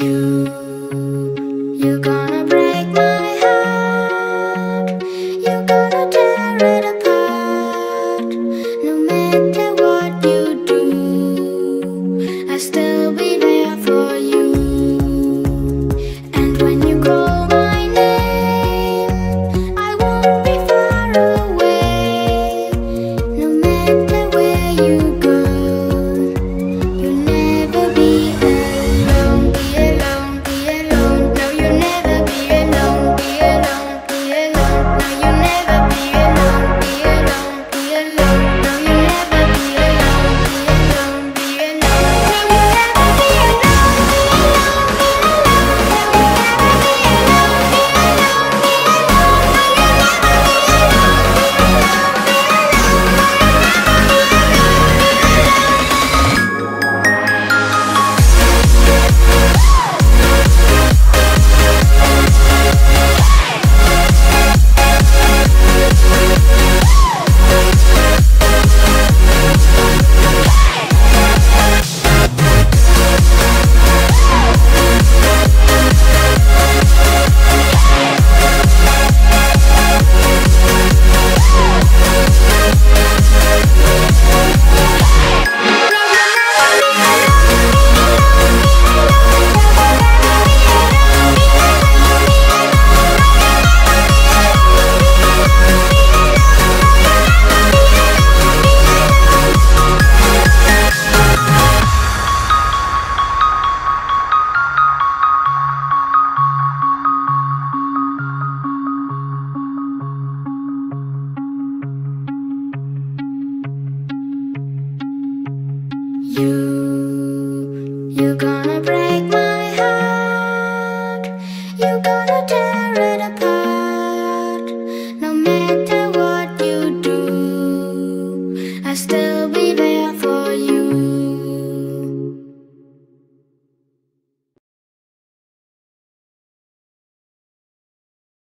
You, You, you're gonna break my heart. You're gonna tear